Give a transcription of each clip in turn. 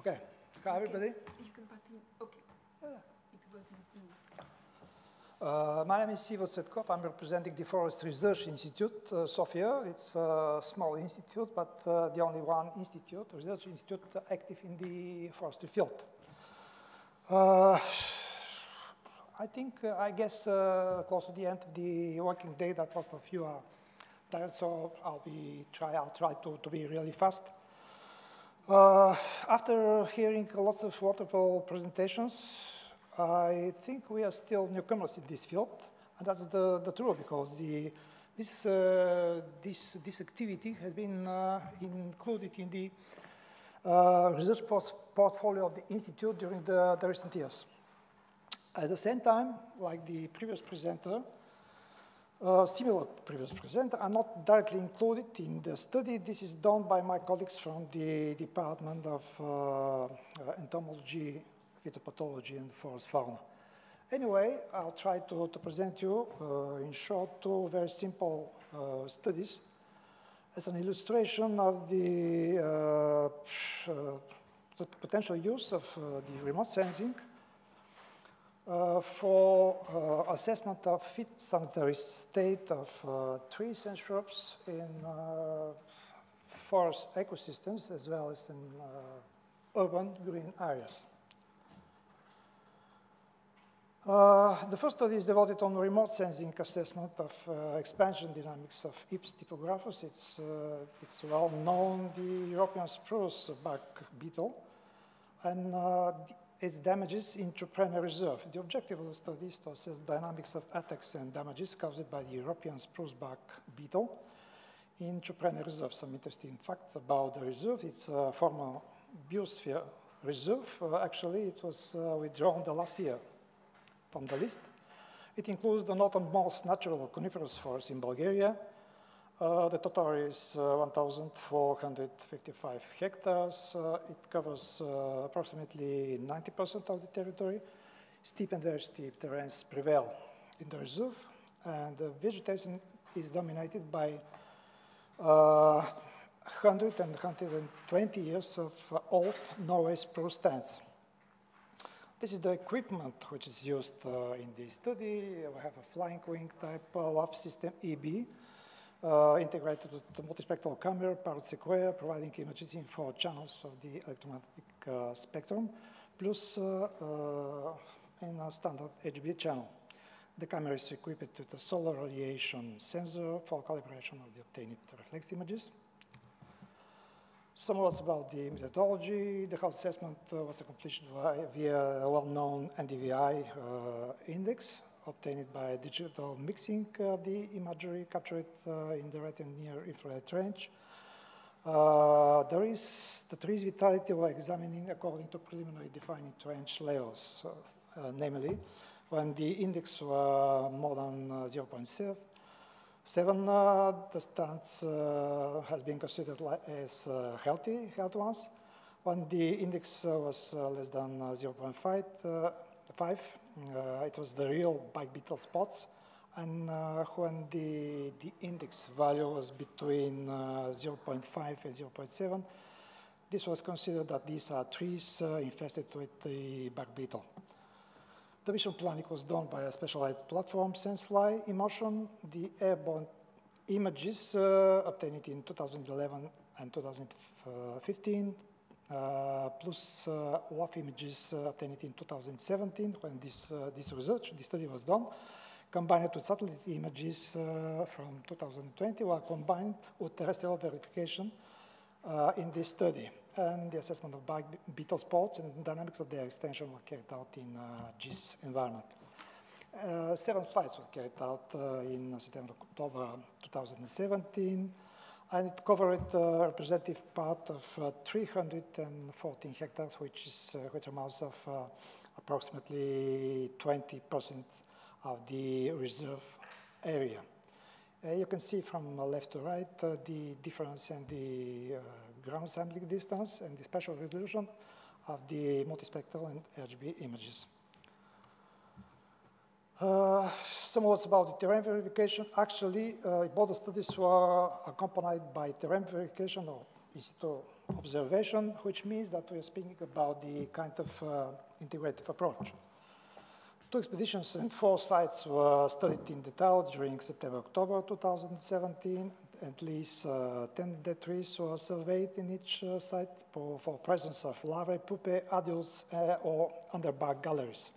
Okay. Hi, everybody. You can put in, okay. It in. Uh, my name is Ivo Tsvetkov. I'm representing the Forest Research Institute, uh, Sofia. It's a small institute, but uh, the only one institute, research institute active in the forestry field. Uh, I think, uh, I guess, uh, close to the end of the working day that most of you are there, so I'll be try. I'll try to, to be really fast. Uh, after hearing lots of wonderful presentations, I think we are still newcomers in this field, and that's the, the truth because the, this, uh, this, this activity has been uh, included in the uh, research portfolio of the Institute during the, the recent years. At the same time, like the previous presenter, uh, similar to previous presenter, are not directly included in the study. This is done by my colleagues from the Department of uh, uh, Entomology, Phytopathology, and Forest Fauna. Anyway, I'll try to, to present you, uh, in short, two very simple uh, studies as an illustration of the, the potential use of the remote sensing uh, for uh, assessment of phytosanitary state of uh, trees and shrubs in uh, forest ecosystems as well as in uh, urban green areas. The first study is devoted on remote sensing assessment of expansion dynamics of Ips typographus. It's, it's well known, the European spruce bark beetle. And its damages in Chuprene Reserve. The objective of the study is to assess dynamics of attacks and damages caused by the European spruce bark beetle in Chuprene Reserve. Some interesting facts about the reserve. It's a former biosphere reserve. Uh, actually, it was uh, withdrawn the last year from the list. It includes the northernmost natural coniferous forest in Bulgaria, uh, the total is uh, 1,455 hectares. Uh, it covers uh, approximately 90% of the territory. Steep and very steep terrains prevail in the reserve, and the vegetation is dominated by 100 and 120 years of old Norway spruce stands. This is the equipment which is used uh, in this study. We have a flying wing type uh, system eBee, uh, integrated with the multispectral camera, Parrot Sequoia, providing images in four channels of the electromagnetic uh, spectrum, plus uh, uh, in a standard HB channel. The camera is equipped with a solar radiation sensor for calibration of the obtained reflex images. Some words about the methodology. The health assessment uh, was accomplished via a well-known NDVI index obtained by digital mixing of the imagery captured uh, in the red and near infrared range. Uh, there is the tree's vitality we're examining according to preliminary defined range levels, uh, namely when the index was more than uh, 0.7, Seven, uh, the stance uh, has been considered as uh, healthy, healthy ones. When the index was less than 0.5, uh, it was the real bike spots. And uh, when the, the index value was between uh, 0.5 and 0.7, this was considered that these are trees infested with the bark beetle. The vision planning was done by a specialized platform, SenseFly eMotion. The airborne images uh, obtained in 2011 and 2015 uh, plus uh, WAF images uh, obtained in 2017 when this, this research, this study was done, combined with satellite images from 2020 were combined with terrestrial verification in this study. And the assessment of bark beetle spots and dynamics of their extension were carried out in GIS environment. Uh, seven flights were carried out uh, in September, October 2017 and it covered a representative part of uh, 314 hectares, which is uh, which amounts of uh, approximately 20% of the reserve area. Uh, you can see from left to right uh, the difference in the uh, ground sampling distance and the spatial resolution of the multispectral and RGB images. Uh, some words about the terrain verification. Actually, uh, both studies were accompanied by terrain verification or in situ observation, which means that we are speaking about the kind of uh, integrative approach. Two expeditions and four sites were studied in detail during September-October 2017. At least uh, 10 dead trees were surveyed in each uh, site for, for, presence of larvae, pupae, adults, uh, or underbark galleries.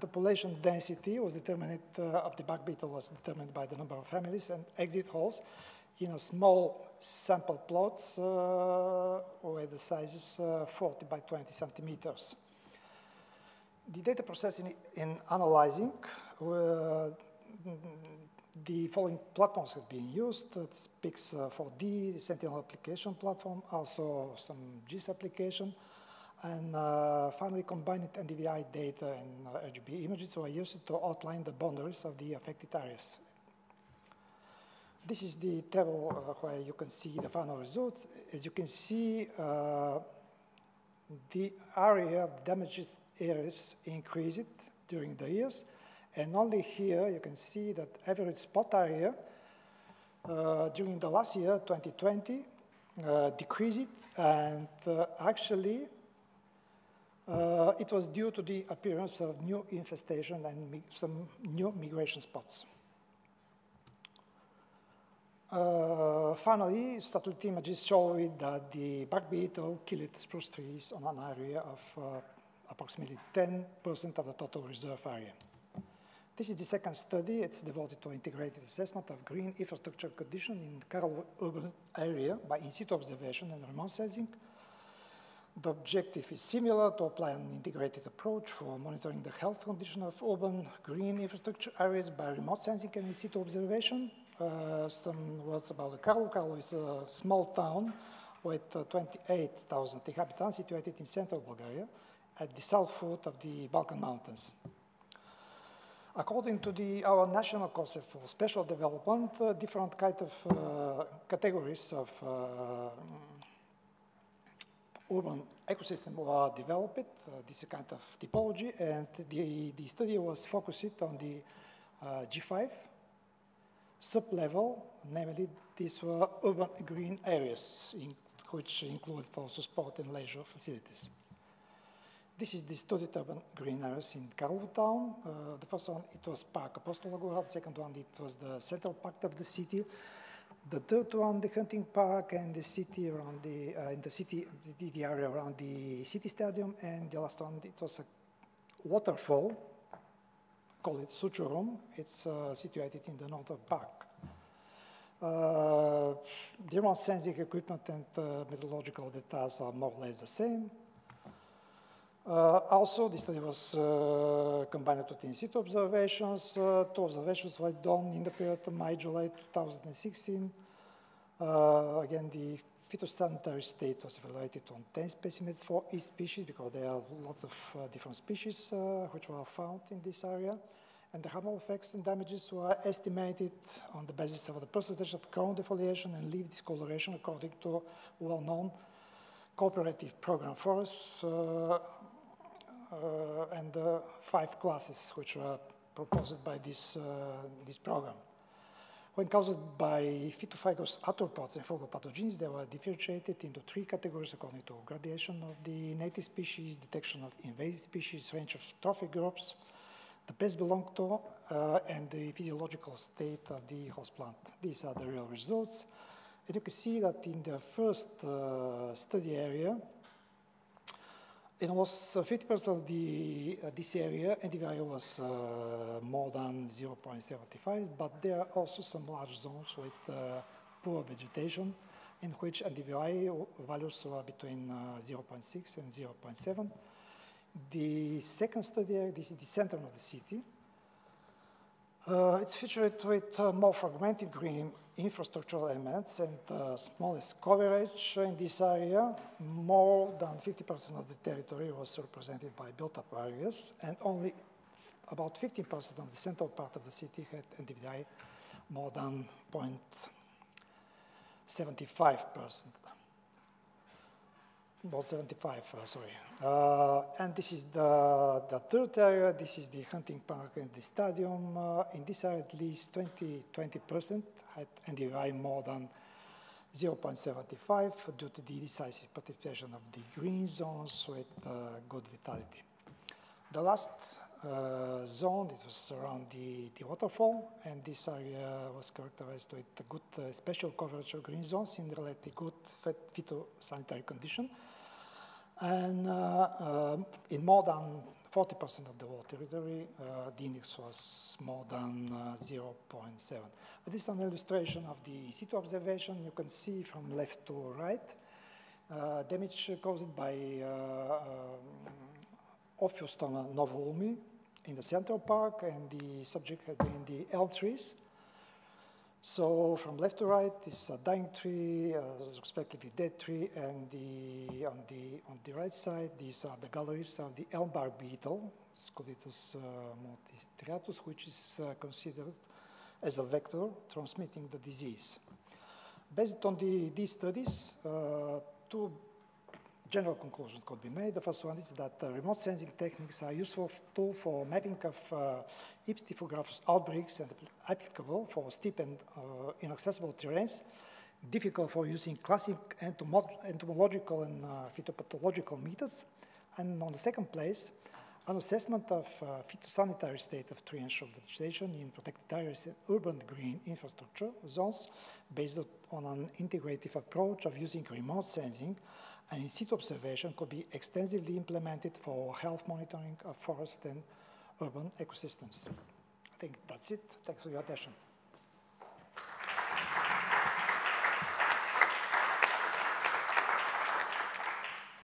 Population density was determined, uh, of the bark beetle was determined by the number of families and exit holes in a small sample plots uh, where the size is uh, 40 by 20 centimeters. The data processing in analyzing uh, the following platforms have been used. It's Pix4D, the Sentinel application platform, also some GIS application, and uh, finally combined NDVI data and uh, RGB images were used to outline the boundaries of the affected areas. This is the table uh, where you can see the final results. As you can see, uh, the area of damaged areas increased during the years, and only here you can see that average spot area uh, during the last year, 2020, uh, decreased, and actually uh, it was due to the appearance of new infestation and some new migration spots. Uh, finally, satellite images showed that the bark beetle killed spruce trees on an area of uh, approximately 10% of the total reserve area. This is the second study. It's devoted to integrated assessment of green infrastructure condition in the Karlovo urban area by in-situ observation and remote sensing. The objective is similar to apply an integrated approach for monitoring the health condition of urban green infrastructure areas by remote sensing and in-situ observation. Uh, some words about the Karlovo. Karlovo is a small town with uh, 28,000 inhabitants situated in central Bulgaria at the south foot of the Balkan Mountains. According to the, our national concept for special development, uh, different kind of uh, categories of uh, urban ecosystem were developed. Uh, this kind of typology, and the, the study was focused on the uh, G5 sub-level, namely these were urban green areas, in, which included also sport and leisure facilities. This is the studied urban green areas in Karlovo town. Uh, the first one, it was Park Apostol The second one, it was the central part of the city. The third one, the hunting park and the city around the, uh, in the city, the, the, area around the city stadium. And the last one, it was a waterfall, call it Suchurum. It's uh, situated in the northern park. Uh, the remote sensing equipment and uh, methodological details are more or less the same. Uh, also, the study was uh, combined with in-situ observations. Uh, two observations were done in the period May-July 2016. Uh, again, the phytosanitary state was evaluated on 10 specimens for each species because there are lots of uh, different species uh, which were found in this area. And the harmful effects and damages were estimated on the basis of the percentage of crown defoliation and leaf discoloration according to well-known cooperative program forests and the five classes which were proposed by this, uh, this program. When caused by Phytophagous arthropods and fungal pathogens, they were differentiated into three categories according to gradation of the native species, detection of invasive species, range of trophic groups, the pest belong to, uh, and the physiological state of the host plant. These are the real results. And you can see that in the first uh, study area, in almost 50% of the, uh, this area, NDVI was uh, more than 0.75, but there are also some large zones with uh, poor vegetation in which NDVI values were between uh, 0.6 and 0.7. The second study area, this is the center of the city. Uh, it's featured with uh, more fragmented green infrastructural elements and uh, smallest coverage in this area. More than 50% of the territory was represented by built-up areas, and only about 15% of the central part of the city had NDVI more than 0.75%. About 75, uh, sorry. Uh, and this is the, the third area. This is the hunting park and the stadium. Uh, in this area, at least 20, 20% had NDVI more than 0.75 due to the decisive participation of the green zones with uh, good vitality. The last uh, zone, it was around the, the waterfall, and this area was characterized with good uh, coverage of green zones in relatively good phytosanitary condition. And uh, um, in more than 40% of the whole territory, uh, the index was more than uh, 0.7. This is an illustration of the situ observation. You can see from left to right uh, damage caused by uh, um, Ophiostoma novo-ulmi in the Central Park, and the subject had been the elm trees. So from left to right, this is a dying tree, respectively dead tree, and the, on, the, on the right side, these are the galleries of the elm bark beetle, Scolytus uh, multistriatus, which is uh, considered as a vector transmitting the disease. Based on the, these studies, uh, two general conclusions could be made. The first one is that uh, remote sensing techniques are useful tool for mapping of uh, outbreaks and applicable for steep and uh, inaccessible terrains, difficult for using classic entomological and uh, phytopathological methods. And on the second place, an assessment of uh, phytosanitary state of tree and shrub vegetation in protected areas and urban green infrastructure zones based on an integrative approach of using remote sensing and in situ observation could be extensively implemented for health monitoring of forest and urban ecosystems. I think that's it. Thanks for your attention.